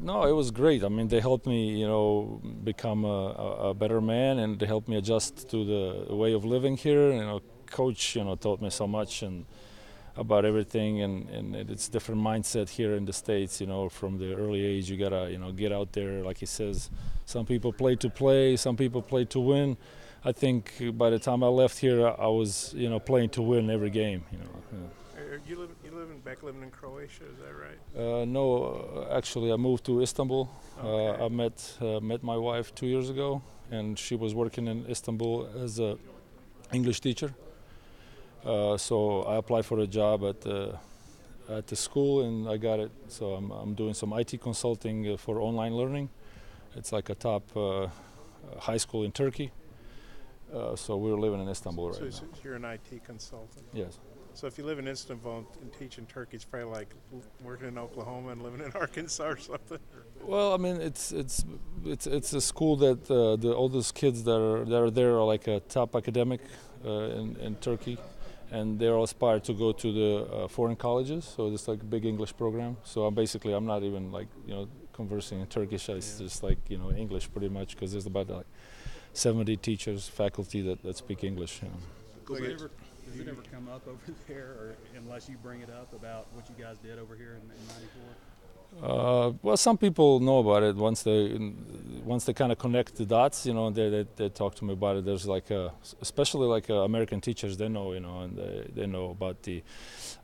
No, it was great. I mean, they helped me, you know, become a, a better man, and they helped me adjust to the way of living here. You know, coach, you know, taught me so much and about everything, and, and it's different mindset here in the states. You know, from the early age, you gotta, you know, get out there. Like he says, some people play to play, some people play to win. I think by the time I left here, I was, you know, playing to win every game. You know. Yeah. You live, you live in back living in Croatia, is that right? Uh, no, uh, actually, I moved to Istanbul. Uh, Okay. I met uh, met my wife two years ago, and she was working in Istanbul as a English teacher. Uh, so I applied for a job at the at the school, and I got it. So I'm I'm doing some IT consulting uh, for online learning. It's like a top uh, high school in Turkey. Uh, so we're living in Istanbul right so now. it's- you're an IT consultant. Yes. So if you live in Istanbul and teach in Turkey, it's probably like working in Oklahoma and living in Arkansas or something. Well, I mean, it's it's it's it's a school that uh, the oldest kids that are that are there are like a top academic uh, in in Turkey, and they're all aspired to go to the uh, foreign colleges. So it's like a big English program. So I'm basically I'm not even like you know conversing in Turkish. It's Yeah. just like you know English pretty much because there's about like 70 teachers, faculty that, that speak English. You know. Does it ever, does it ever come up over there, or unless you bring it up about what you guys did over here in, in '94? Uh, well, some people know about it once they once they kind of connect the dots. You know, they, they they talk to me about it. There's like a, especially like uh, American teachers, they know, you know, and they, they know about the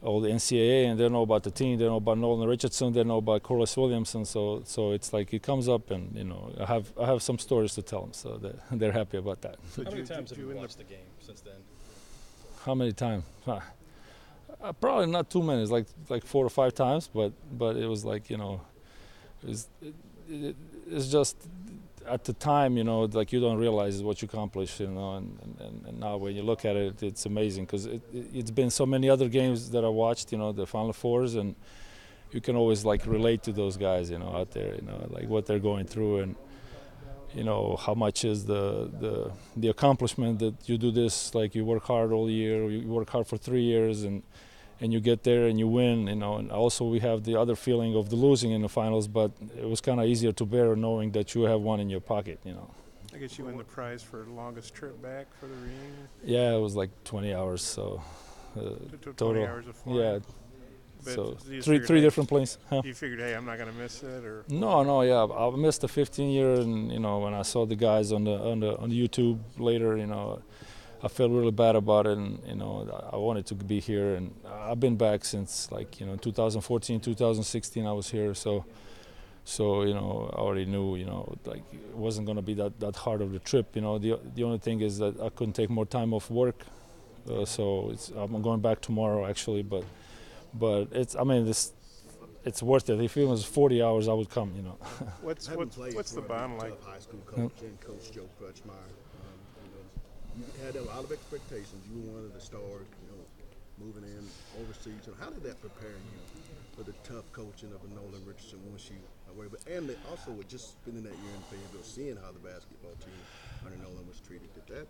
all the NCAA, and they know about the team. They know about Nolan Richardson. They know about Corliss Williamson. So so it's like it comes up, and you know, I have I have some stories to tell them. So they they're happy about that. How many times have you end watched the game since then? How many times? Huh. Uh, probably not too many. It's like like four or five times, but but it was like you know, it's it, it, it's just at the time you know like you don't realize what you accomplished you know and, and, and now when you look at it it's amazing because it, it's been so many other games that I watched you know the Final Fours and you can always like relate to those guys you know out there you know like what they're going through and you know how much is the the the accomplishment that you do this like you work hard all year you work hard for three years and and you get there and you win you know and also we have the other feeling of the losing in the finals but it was kind of easier to bear knowing that you have one in your pocket you know I guess you win the prize for longest trip back for the reunion. yeah it was like 20 hours so uh, It 20 total hours of flying. yeah But so three figured, three hey, different planes huh? You figured, hey, I'm not going to miss it, or No, no, yeah, I missed the 15 year, and you know when I saw the guys on the on the on YouTube later, you know, I felt really bad about it, and you know I wanted to be here, and I've been back since like you know 2014, 2016 I was here, so so you know I already knew you know like it wasn't gonna be that that hard of the trip, you know. The the only thing is that I couldn't take more time off work, uh, so it's I'm going back tomorrow actually, but but it's I mean this. It's worth it. If it was 40 hours, I would come. You know. what's Having what's, what's the for bond like? high school coach and Coach Joe Crutchmeyer, um, you, know, you had a lot of expectations. You were one of the stars, you know, moving in overseas. So how did that prepare you for the tough coaching of a Nolan Richardson once you away? But and also with just spending that year in Fayetteville, seeing how the basketball team under Nolan was treated, did that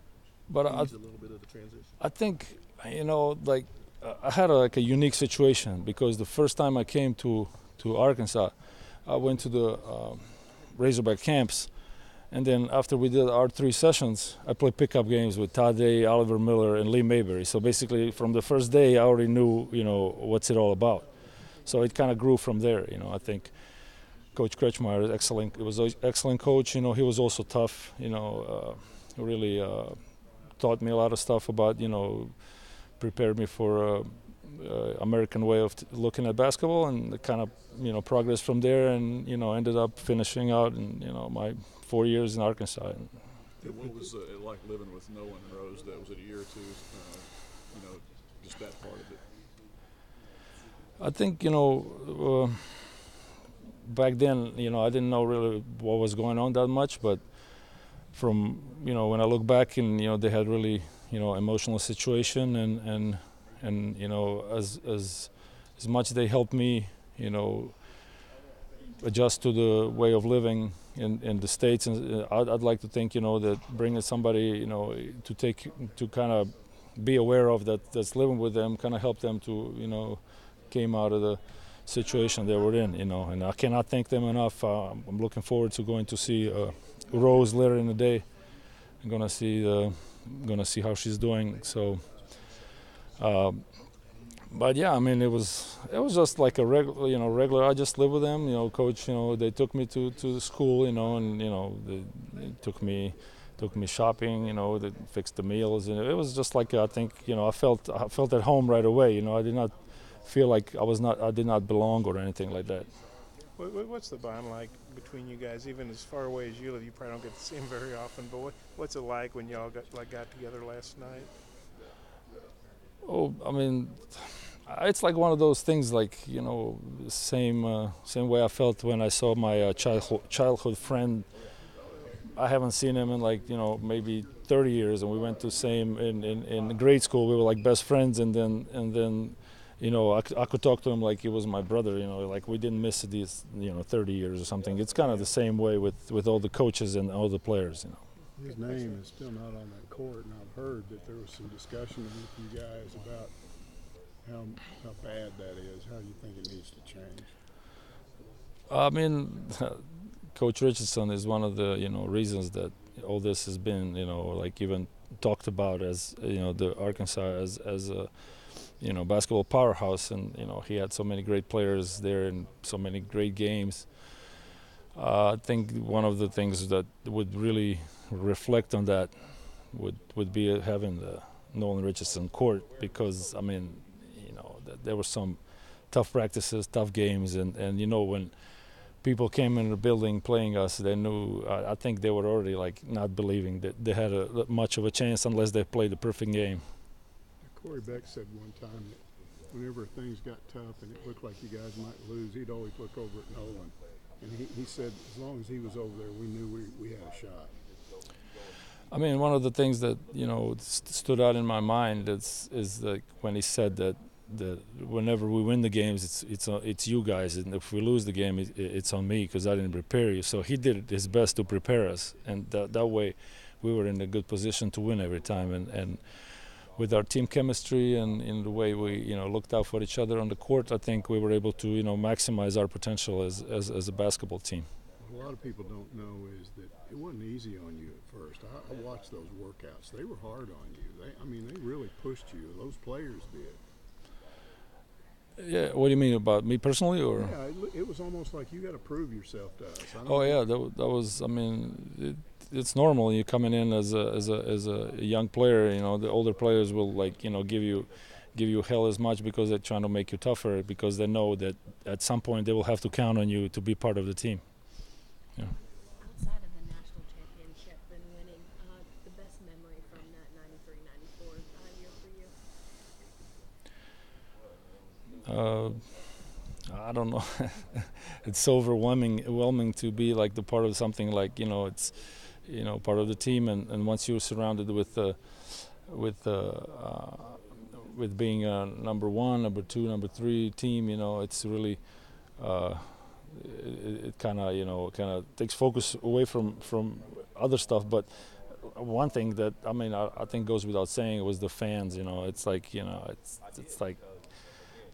But I, ease a little bit of the transition? I think you know, like I had a, like a unique situation because the first time I came to to Arkansas, I went to the um, Razorback camps, and then after we did our three sessions, I played pickup games with Todd Day, Oliver Miller, and Lee Mayberry. So basically, from the first day, I already knew you know what's it all about. So it kind of grew from there. You know, I think. Coach Kretschmeyer is excellent. It was excellent coach. You know, he was also tough. You know, uh, really uh, taught me a lot of stuff about you know prepared me for uh, uh, American way of t- looking at basketball and the kind of you know progress from there and you know ended up finishing out in you know my four years in Arkansas. And Yeah, what was uh, it like living with no one in Rosedale? Was it a year or two? Uh, you know, just that part of it. I think you know uh, back then you know I didn't know really what was going on that much, but from you know when I look back and you know they had really you know emotional situation and and and you know as as as much they helped me you know adjust to the way of living in, in the states and uh, I'd, I'd like to think you know that bringing somebody you know to take to kind of be aware of that that's living with them kind of help them to you know came out of the situation they were in, you know. And I cannot thank them enough. Uh, I'm looking forward to going to see uh, Rose later in the day. I'm gonna see the, gonna see how she's doing. So, uh, but yeah, I mean, it was it was just like a regular, you know, regular. I just live with them, you know. Coach, you know, they took me to to the school, you know, and you know, they, they took me took me shopping, you know, they fixed the meals, and it was just like I think, you know, I felt I felt at home right away. You know, I did not feel like I was not I did not belong or anything like that. What, what- what's the bond like between you guys? Even as far away as you live, you probably don't get to see him very often. But what, what's it like when y'all got like got together last night? Oh, I mean, it's like one of those things, like you know, same uh, same way I felt when I saw my uh, childhood childhood friend. I haven't seen him in like you know maybe 30 years, and we went to same in, in, in grade school. We were like best friends, and then and then, you know, I could talk to him like he was my brother. You know, like we didn't miss these you know 30 years or something. It's kind of the same way with with all the coaches and all the players. You know. His name is still not on that court, and I've heard that there was some discussion with you guys about how how bad that is. How you think it needs to change? I mean, Coach Richardson is one of the you know reasons that all this has been you know like even talked about as you know the Arkansas as as a you know basketball powerhouse, and you know he had so many great players there and so many great games. Uh, I think one of the things that would really reflect on that would would be having the Nolan Richardson court because I mean you know th- there were some tough practices, tough games, and and you know when people came in the building playing us, they knew. I I think they were already like not believing that they had a, much of a chance unless they played the perfect game. Corey Beck said one time that whenever things got tough and it looked like you guys might lose, he'd always look over at Nolan, and he, he said as long as he was over there, we knew we, we had a shot. I mean, one of the things that you know st- stood out in my mind is is like when he said that that whenever we win the games, it's it's uh, it's you guys, and if we lose the game, it, it's on me because I didn't prepare you. So he did his best to prepare us, and that that way, we were in a good position to win every time. And and with our team chemistry and in the way we you know looked out for each other on the court, I think we were able to you know maximize our potential as as, as a basketball team. What a lot of people don't know is that it wasn't easy on you at first. I, I watched those workouts; they were hard on you. They, I mean, they really pushed you. Those players did. Yeah, what do you mean about me personally, or? Yeah, it, it was almost like you got to prove yourself to us. Oh yeah, that, that was. I mean, it, it's normal. You coming in as a as a as a young player. You know, the older players will like you know give you give you hell as much because they're trying to make you tougher because they know that at some point they will have to count on you to be part of the team. Outside of the national championship and winning, uh, the best memory from that 93-94 uh, year for you? Uh, I don't know. it's so overwhelming, overwhelming to be like the part of something like you know it's you know part of the team, and, and once you're surrounded with uh, with uh, uh, with being a number one, number two, number three team, you know, it's really uh, it, it kind of you know kind of takes focus away from from other stuff, but. One thing that I mean, I, I think goes without saying was the fans. You know, it's like you know, it's it's like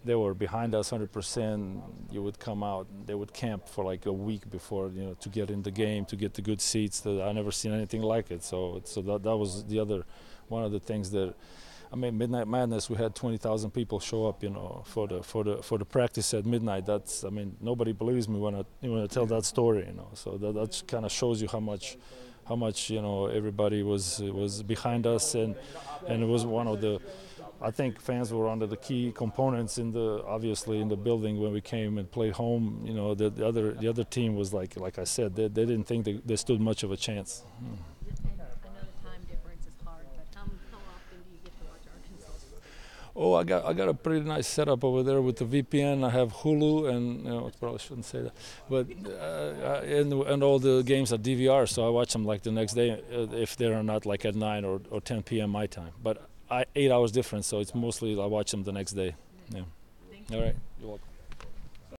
they were behind us 100%. You would come out, they would camp for like a week before, you know, to get in the game, to get the good seats. That I never seen anything like it. So, so that that was the other, one of the things that, I mean, Midnight Madness. We had 20,000 people show up, you know, for the for the for the practice at midnight. That's, I mean, nobody believes me when I when I tell that story, you know. So that that kind of shows you how much, how much you know everybody was was behind us, and and it was one of the I think fans were of the key components in the obviously in the building when we came and played home. You know, the, the other the other team was like like I said, they, they didn't think they, they stood much of a chance. Oh, I got I got a pretty nice setup over there with the VPN. I have Hulu, and you know, I probably shouldn't say that, but uh, and and all the games are DVR, so I watch them like the next day uh, if they're not like at nine or, or 10 p.m. my time. But eight hours difference, so it's mostly I watch them the next day. Yeah. All right. You're welcome.